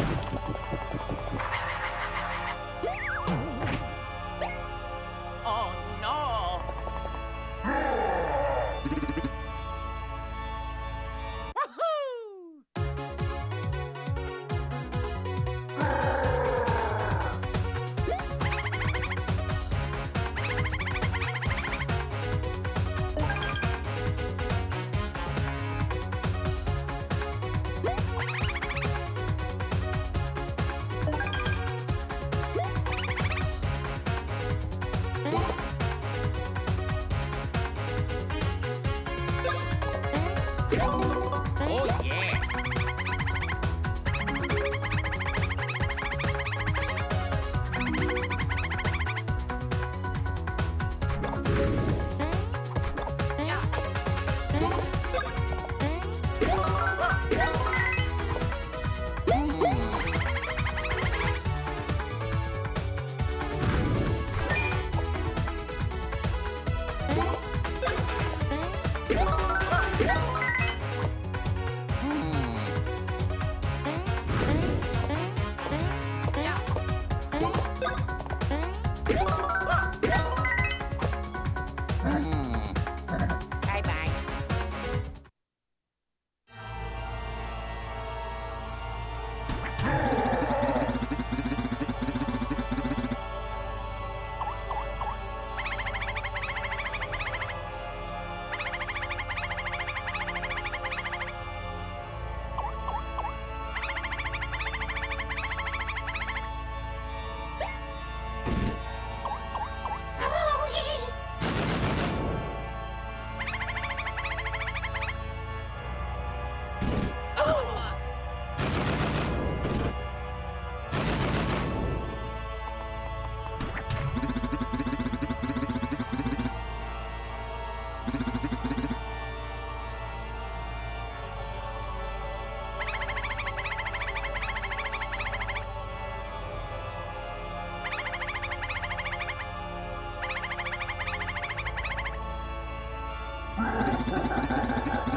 ちょっとちょっとちょっと。Thank you. Bye-bye. ハハハハ!